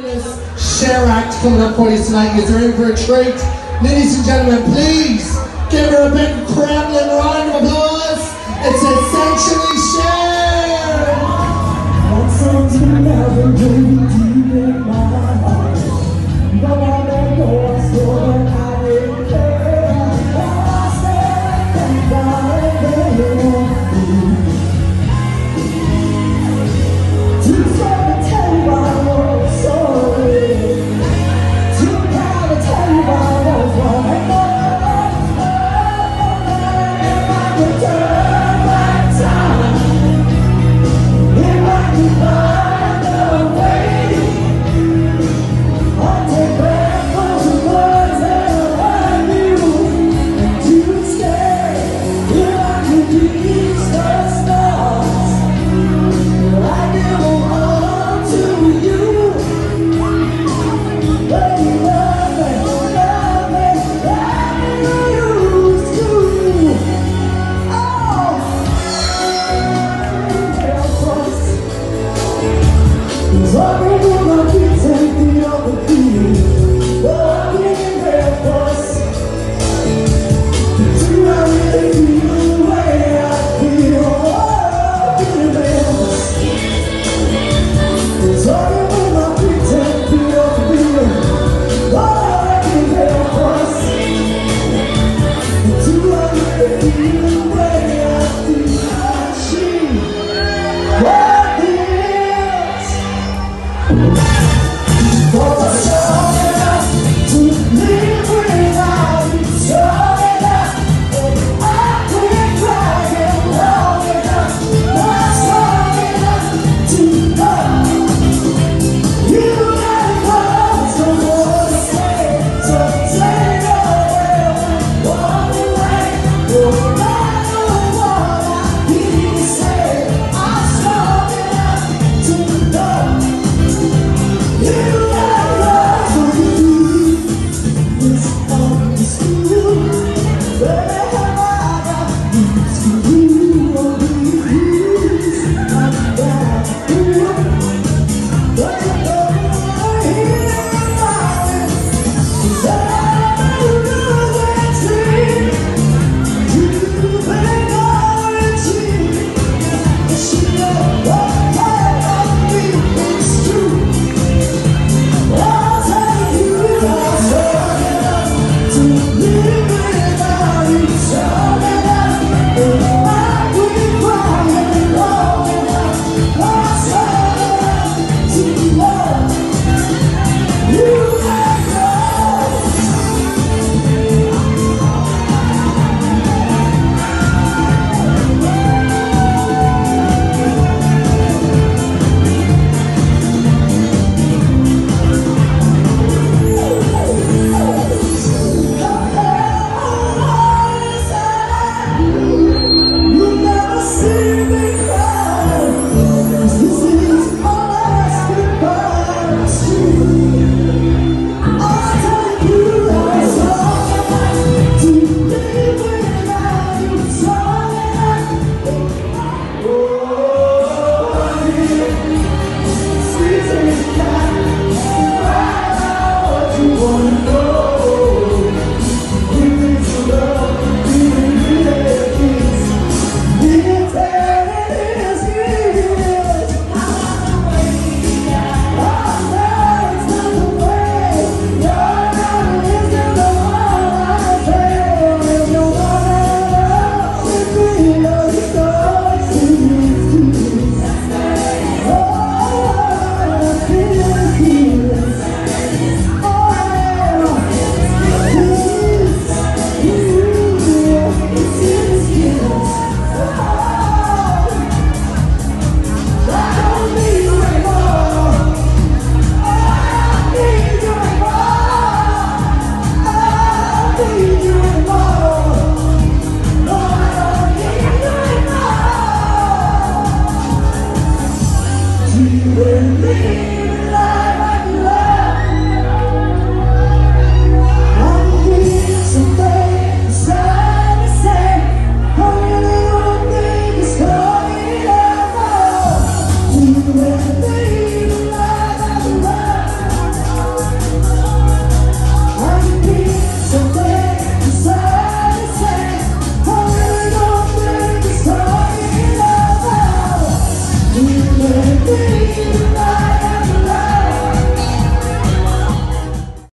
Cher Act coming up for you tonight. It's in for a treat. Ladies and gentlemen, please give her a big Kremlin round of applause. It's essentially Cher.